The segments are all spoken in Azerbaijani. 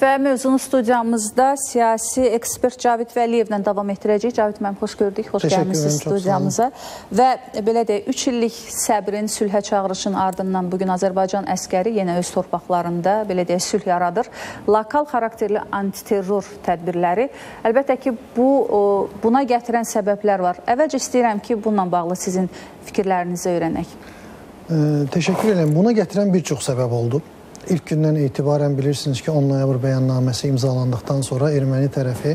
Və mövzunu studiyamızda siyasi ekspert Cavid Vəliyevlə davam etdirəcəyik. Cavid müəllim, xoş gördük, xoş gəlmisiniz studiyamıza. Və belə deyək, 3 illik səbrin, sülhə çağırışın ardından bugün Azərbaycan əskəri yenə öz torpaqlarında belə deyək, sülh yaradır. Lokal xarakterli antiterror tədbirləri. Əlbəttə ki, bu buna gətirən səbəblər var. Əvvəlcə istəyirəm ki, bununla bağlı sizin fikirlərinizi öyrənək. E, təşəkkür edirəm. Buna gətirən bir çox səbəb oldu. İlk gündən etibarən bilirsiniz ki, 10 noyabr bəyannaməsi imzalandıqdan sonra erməni tərəfi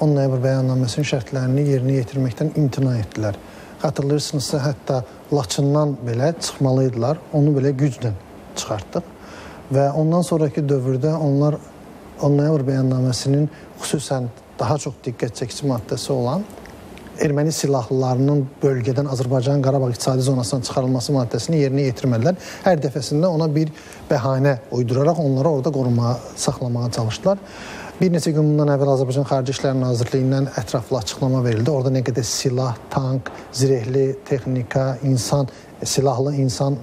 10 noyabr bəyannaməsinin şərtlərini yerinə yetirməkdən imtina etdilər. Xatırlayırsınızsa, hətta Laçından belə çıxmalıydılar. Onu belə güclə çıxartdıq. Və ondan sonraki dövrdə onlar 10 noyabr bəyannaməsinin xüsusən daha çox diqqət çəkici maddəsi olan erməni silahlılarının bölgədən Azərbaycan Qarabağ iqtisadi zonasından çıxarılması maddəsini yerinə yetirmədilər. Hər dəfəsində ona bir bəhanə uyduraraq onları orada qorumağa, saxlamağa çalışdılar. Bir neçə gün bundan əvvəl Azərbaycan Xarici İşlər Nazirliyindən ətraflı açıqlama verildi. Orada nə qədər silah, tank, zirehli texnika, insan, silahlı insan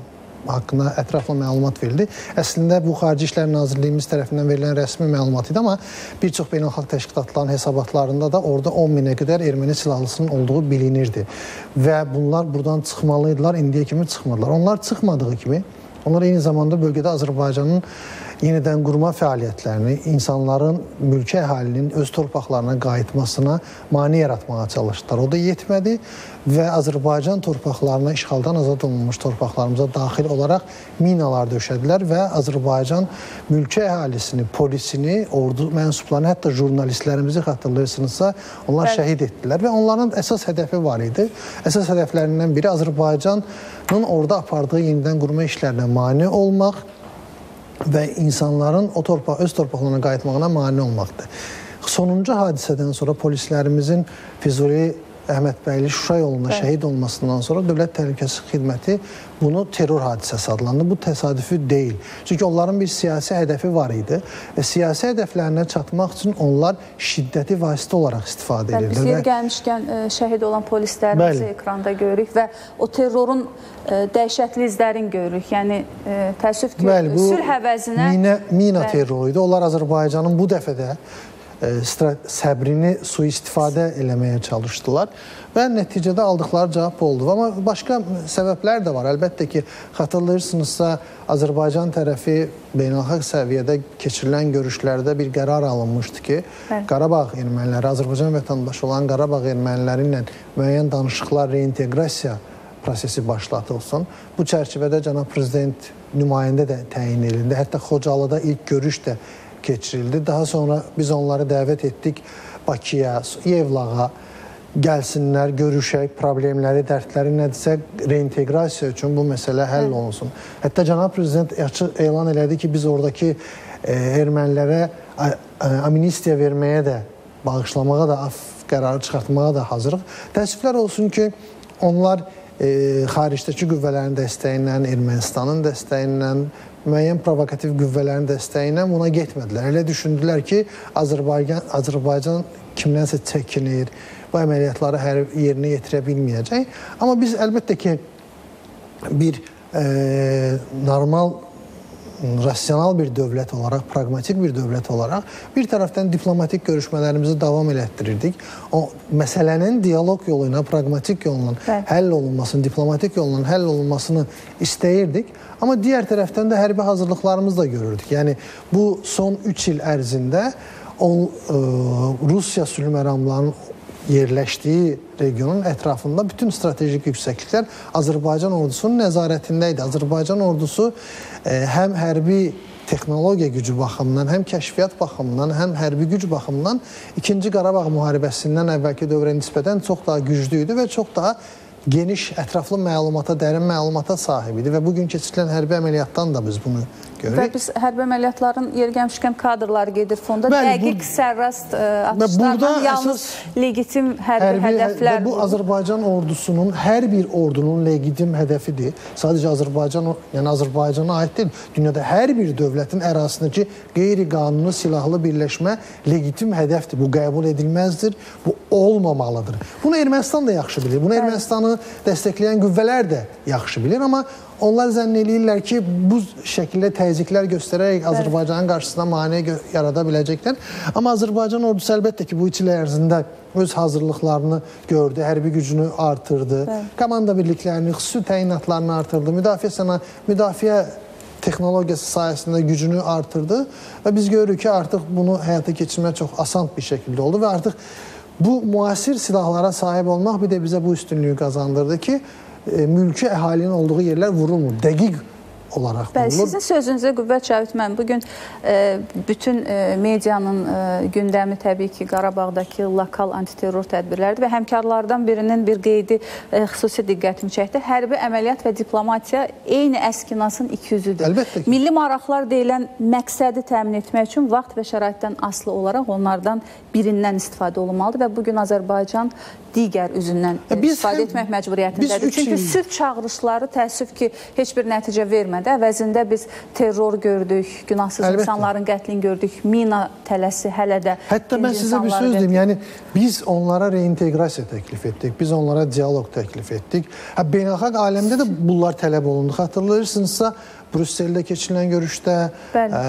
haqqında ətraflı məlumat verildi. Əslində bu Xarici İşlər Nazirliyimiz tərəfindən verilən rəsmi məlumat idi, amma bir çox beynəlxalq təşkilatların hesabatlarında da orada 10 minə qədər erməni silahlısının olduğu bilinirdi. Və bunlar buradan çıxmalıydılar, indiyə kimi çıxmadılar. Onlar çıxmadığı kimi, onlar eyni zamanda bölgədə Azərbaycanın yenidən qurma fəaliyyətlərini, insanların, mülki əhalinin öz torpaqlarına qayıtmasına mane yaratmağa çalışdılar. O da yetmədi və Azərbaycan torpaqlarına, işğaldan azad olunmuş torpaqlarımıza daxil olaraq minalar döşədilər və Azərbaycan mülki əhalisini, polisini, ordu mənsublarını, hətta jurnalistlərimizi xatırlayırsınızsa, onlar Bəli. şəhid etdilər və onların əsas hədəfi var idi. Əsas hədəflərindən biri Azərbaycanın orada apardığı yenidən qurma işlərinə mane olmaq, və insanların o torpaq öz torpaqlarına qayıtmağına mane olmaqdır. Sonuncu hadisədən sonra polislərimizin Füzuli Əhmədbəyli Şuşa yolunda Bəli. şəhid olmasından sonra Dövlət Təhlükəsizlik Xidməti bunu terror hadisəsi adlandırdı. Bu təsadüfi deyil. Çünki onların bir siyasi hədəfi var idi və siyasi hədəflərinə çatmaq üçün onlar şiddəti vasitə olaraq istifadə edirlər. Biz yeri gəlmişkən e, şəhid olan polislərimizi Bəli. ekranda görürük və o terrorun e, dəhşətli izlərini görürük. Yəni e, təəssüf ki, Bəli, sülh əvəzinə mina, mina terroru idi. Onlar Azərbaycanın bu dəfə də səbrini sui-istifadə eləməyə çalışdılar və nəticədə aldıqları cavab oldu. Amma başqa səbəblər də var. Əlbəttə ki, xatırlayırsınızsa, Azərbaycan tərəfi beynəlxalq səviyyədə keçirilən görüşlərdə bir qərar alınmışdı ki, Bəli. Qarabağ erməniləri, Azərbaycan vətəndaşı olan Qarabağ erməniləri ilə müəyyən danışıqlar, reinteqrasiya prosesi başlatılsın. Bu çərçivədə cənab prezident nümayəndə də təyin edildi. Hətta Xocalıda ilk görüş də keçirildi. Daha sonra biz onları dəvət etdik Bakıya, Yevlağa gəlsinlər, görüşək, problemləri, dərdləri nədirsə reinteqrasiya üçün bu məsələ həll olunsun. Hətta cənab prezident açıq elan elədi ki, biz oradakı e, ermənilərə amnistiya verməyə də, bağışlamağa da, af qərarı çıxartmağa da hazırıq. Təəssüflər olsun ki, onlar e, xaricdəki qüvvələrin dəstəyi ilə, Ermənistanın dəstəyi ilə, müəyyən provokativ qüvvələrin dəstəyi ilə buna getmədilər. Elə düşündülər ki, Azərbaycan Azərbaycan kimdənsə çəkinir, bu əməliyyatları hər yerinə yetirə bilməyəcək. Amma biz əlbəttə ki bir e, normal rasional bir dövlət olaraq, praqmatik bir dövlət olaraq bir tərəfdən diplomatik görüşmələrimizi davam elətdirirdik. O məsələnin dialoq yolu ilə, praqmatik yolla həll olunmasını, diplomatik yolla həll olunmasını istəyirdik. Amma digər tərəfdən də hərbi hazırlıqlarımızı da görürdük. Yəni bu son 3 il ərzində o ə, e, Rusiya sülh məramlarının yerləşdiyi regionun ətrafında bütün strateji yüksəkliklər Azərbaycan ordusunun nəzarətində idi. Azərbaycan ordusu e, həm hərbi texnologiya gücü baxımından, həm kəşfiyyat baxımından, həm hərbi güc baxımından 2-ci Qarabağ müharibəsindən əvvəlki dövrə nisbətən çox daha güclü idi və çox daha geniş, ətraflı məlumata, dərin məlumata sahib idi və bu gün keçirilən hərbi əməliyyatdan da biz bunu görürük. Və biz hərbi əməliyyatların yeri gəlmişkən kadrları gedir fonda. Bəli, Dəqiq, bu, sərrast ə, e, atışlarla yalnız legitim hərbi, hərbi hə- hədəflər. Bu, bu Azərbaycan ordusunun hər bir ordunun legitim hədəfidir. Sadəcə Azərbaycan, yəni Azərbaycana aid deyil, dünyada hər bir dövlətin ərazisindəki qeyri-qanuni silahlı birləşmə legitim hədəfdir. Bu qəbul edilməzdir. Bu olmamalıdır. Bunu Ermənistan da yaxşı bilir. Bunu Ermənistanı dəstəkləyən qüvvələr də yaxşı bilir, amma onlar zənn eləyirlər ki, bu şəkildə təzyiqlər göstərərək Azərbaycanın qarşısına maneə yarada biləcəklər. Amma Azərbaycan ordusu əlbəttə ki, bu 3 il ərzində öz hazırlıqlarını gördü, hərbi gücünü artırdı, Bəli. komanda birliklərini, xüsusi təyinatlarını artırdı, müdafiə sənə müdafiə texnologiyası sayəsində gücünü artırdı və biz görürük ki, artıq bunu həyata keçirmək çox asan bir şəkildə oldu və artıq bu müasir silahlara sahib olmaq bir də bizə bu üstünlüyü qazandırdı ki, mülki əhalinin olduğu yerlər vurulmur. Dəqiq olaraq Bəli, vurulur. Sizin sözünüzə qüvvət Cavit mən bu gün e, bütün e, medianın e, gündəmi təbii ki, Qarabağdakı lokal antiterror tədbirləridir və həmkarlardan birinin bir qeydi e, xüsusi diqqətimi çəkdi. Hərbi əməliyyat və diplomatiya eyni əskinasın iki yüzüdür. Əlbəttə ki. Milli maraqlar deyilən məqsədi təmin etmək üçün vaxt və şəraitdən asılı olaraq onlardan birindən istifadə olunmalıdır və bu gün Azərbaycan digər üzündən e, biz istifadə həm, etmək məcburiyyətindədir. Çünki sülh çağırışları təəssüf ki, heç bir nəticə vermədi. Əvəzində biz terror gördük, günahsız Əlbəttə. insanların qətlini gördük, mina tələsi hələ də Hətta mən sizə bir söz deyim, yəni biz onlara reinteqrasiya təklif etdik, biz onlara dialoq təklif etdik. Hə, beynəlxalq aləmdə də bunlar tələb olundu. Xatırlayırsınızsa, Brüsseldə keçirilən görüşdə, ə,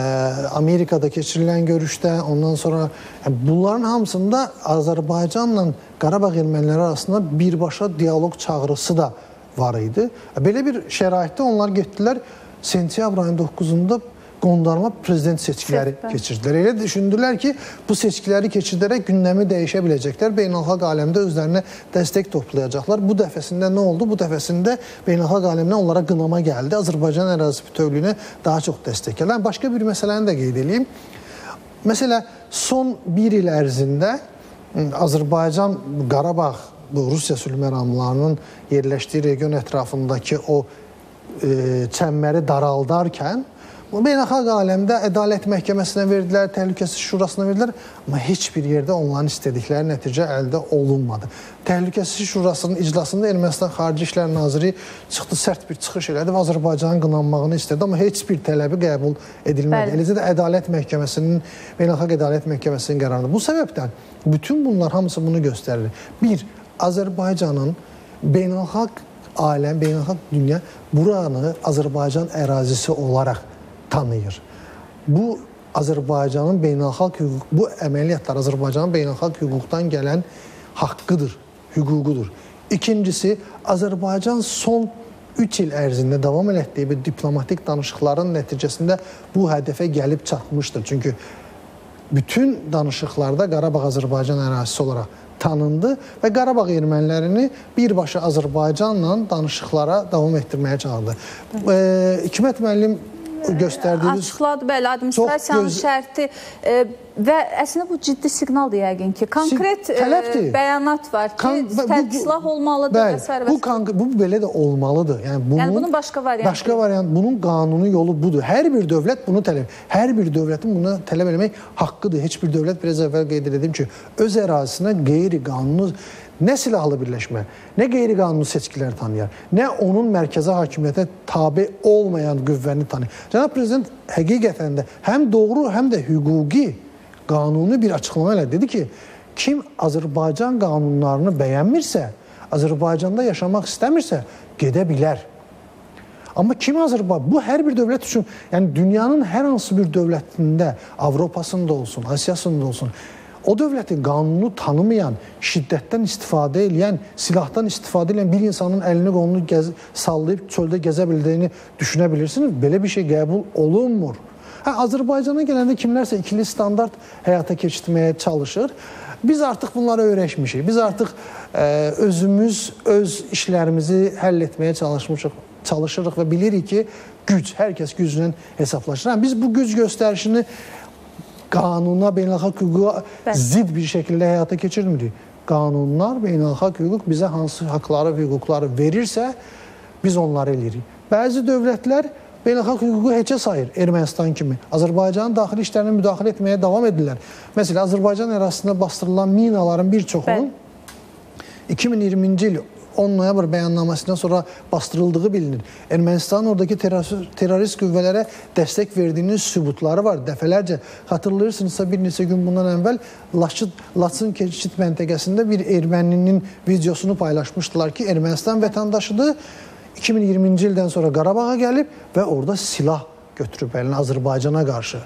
Amerikada keçirilən görüşdə, ondan sonra ə, bunların hamısında Azərbaycanla Qarabağ erməniləri arasında birbaşa dialoq çağrısı da var idi. Belə bir şəraitdə onlar getdilər sentyabr ayının 9-da qondarma prezident seçkiləri Səhbə. keçirdilər. Elə düşündülər ki, bu seçkiləri keçirdərək gündəmi dəyişə biləcəklər. Beynəlxalq aləmdə özlərinə dəstək toplayacaqlar. Bu dəfəsində nə oldu? Bu dəfəsində beynəlxalq aləmdən onlara qınama gəldi. Azərbaycan ərazisi bütövlüyünə daha çox dəstək gəldi. Başqa bir məsələni də qeyd edeyim. Məsələ son bir il ərzində Azərbaycan Qarabağ bu Rusiya sülh məramlarının yerləşdiyi region ətrafındakı o e, çəmbəri daraldarkən Beynəlxalq aləmdə ədalət məhkəməsinə verdilər, təhlükəsizlik şurasına verdilər, amma heç bir yerdə onların istədikləri nəticə əldə olunmadı. Təhlükəsizlik şurasının iclasında Ermənistan Xarici İşlər Naziri çıxdı, sərt bir çıxış elədi və Azərbaycanın qınanmağını istədi, amma heç bir tələbi qəbul edilmədi. Eləcə də Ədalət Məhkəməsinin, Beynəlxalq Ədalət Məhkəməsinin qərarıdır. Bu səbəbdən bütün bunlar hamısı bunu göstərir. Bir, Azərbaycanın beynəlxalq aləm, beynəlxalq dünya buranı Azərbaycan ərazisi olaraq tanıyır. Bu Azərbaycanın beynəlxalq hüquq, bu əməliyyatlar Azərbaycanın beynəlxalq hüquqdan gələn haqqıdır, hüququdur. İkincisi, Azərbaycan son 3 il ərzində davam etdiyi bir diplomatik danışıqların nəticəsində bu hədəfə gəlib çatmışdır. Çünki bütün danışıqlarda Qarabağ Azərbaycan ərazisi olaraq tanındı və Qarabağ ermənilərini birbaşa Azərbaycanla danışıqlara davam etdirməyə çağırdı. E, Hikmət müəllim göstərdiyiniz açıqladı bəli administrasiyanın göz... şərti e, və əslində bu ciddi siqnaldır yəqin ki, konkret e, bəyanat var ki, tərk silah olmalıdır bəli, və sərbəst. Bu bu belə də olmalıdır. Yəni bunun yəni bunun başqa variantı. Başqa variant, bunun qanuni yolu budur. Hər bir dövlət bunu tələb, hər bir dövlətin bunu tələb etmək haqqıdır. Heç bir dövlət biraz əvvəl qeyd etdim ki, öz ərazisinə qeyri-qanuni nə silahlı birləşmə, nə qeyri-qanuni seçkilər tanıyar, nə onun mərkəzi hakimiyyətə tabe olmayan qüvvəni tanıyır. Cənab prezident həqiqətən də həm doğru, həm də hüquqi, qanuni bir açıqlama ilə dedi ki, kim Azərbaycan qanunlarını bəyənmirsə, Azərbaycanda yaşamaq istəmirsə, gedə bilər. Amma kim Azərbaycan? Bu hər bir dövlət üçün, yəni dünyanın hər hansı bir dövlətində, Avropasında olsun, Asiyasında olsun, o dövlətin qanunu tanımayan, şiddətdən istifadə edən, silahdan istifadə edən bir insanın əlini qolunu sallayıb çöldə gəzə bildiyini düşünə bilirsiniz? Belə bir şey qəbul olunmur. Hə, Azərbaycana gələndə kimlərsə ikili standart həyata keçirməyə çalışır. Biz artıq bunlara öyrəşmişik. Biz artıq ə, e, özümüz öz işlərimizi həll etməyə çalışmışıq, çalışırıq və bilirik ki, güc, hər kəs güclə hesablaşır. Hə, biz bu güc göstərişini qanuna, beynəlxalq hüquqa zidd bir şəkildə həyata keçirmirik. Qanunlar, beynəlxalq hüquq bizə hansı haqları, hüquqları verirsə, biz onları eləyirik. Bəzi dövlətlər beynəlxalq hüququ heçə sayır Ermənistan kimi. Azərbaycanın daxili işlərinə müdaxilə etməyə davam edirlər. Məsələn, Azərbaycan ərazisində bastırılan minaların bir çoxunun 2020-ci il 10 noyabr bəyannaməsindən sonra bastırıldığı bilinir. Ermənistanın oradakı terrorist qüvvələrə dəstək verdiyinin sübutları var. Dəfələrcə xatırlayırsınızsa bir neçə gün bundan əvvəl Laçın, Laçın keçid məntəqəsində bir erməninin videosunu paylaşmışdılar ki, Ermənistan vətəndaşıdır 2020-ci ildən sonra Qarabağa gəlib və orada silah götürüb əlinə Azərbaycana qarşı.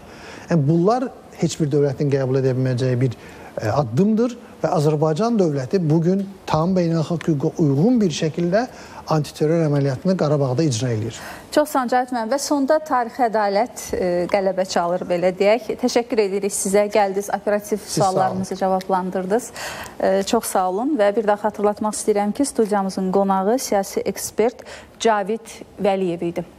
Yəni bunlar heç bir dövlətin qəbul edə bilməyəcəyi bir e, addımdır və Azərbaycan dövləti bu gün tam beynəlxalq hüquqa uyğun bir şəkildə antiterror əməliyyatını Qarabağda icra edir. Çox Cahit müəllim və sonda tarixi ədalət e, qələbə çalır belə deyək. Təşəkkür edirik sizə. Gəldiniz, operativ suallarımızı cavablandırdınız. E, çox sağ olun və bir daha xatırlatmaq istəyirəm ki, studiyamızın qonağı siyasi ekspert Cavid Vəliyev idi.